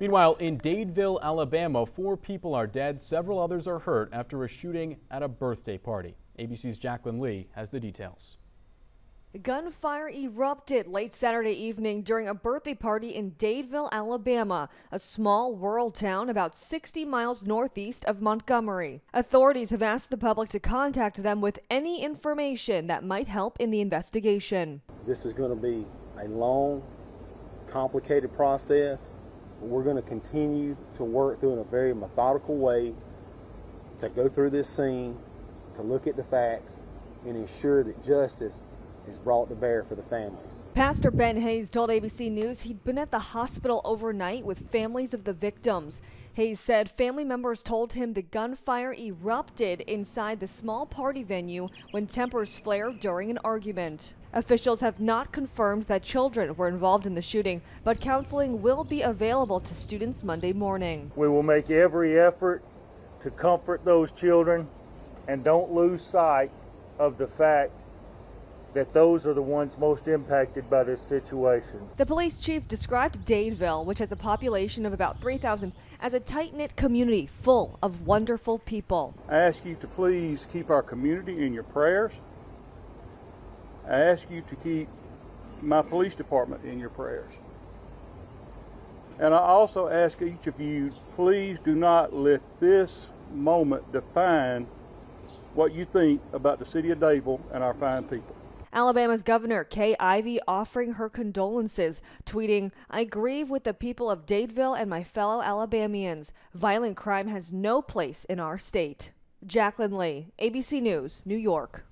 Meanwhile, in Dadeville, Alabama, four people are dead, several others are hurt after a shooting at a birthday party. ABC's Jacqueline Lee has the details. Gunfire erupted late Saturday evening during a birthday party in Dadeville, Alabama, a small rural town about 60 miles northeast of Montgomery. Authorities have asked the public to contact them with any information that might help in the investigation. This is going to be a long, complicated process. We're going to continue to work through in a very methodical way to go through this scene, to look at the facts, and ensure that justice is brought to bear for the families. Pastor Ben Hayes told ABC News he'd been at the hospital overnight with families of the victims. Hayes said family members told him the gunfire erupted inside the small party venue when tempers flared during an argument. Officials have not confirmed that children were involved in the shooting, but counseling will be available to students Monday morning. We will make every effort to comfort those children and don't lose sight of the fact that those are the ones most impacted by this situation. The police chief described Dadeville, which has a population of about 3,000, as a tight knit community full of wonderful people. I ask you to please keep our community in your prayers. I ask you to keep my police department in your prayers. And I also ask each of you, please do not let this moment define what you think about the city of Dadeville and our fine people. Alabama's Governor Kay Ivey offering her condolences, tweeting, I grieve with the people of Dadeville and my fellow Alabamians. Violent crime has no place in our state. Jacqueline Lee, ABC News, New York.